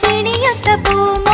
ചെടിയൊത്ത പൂമ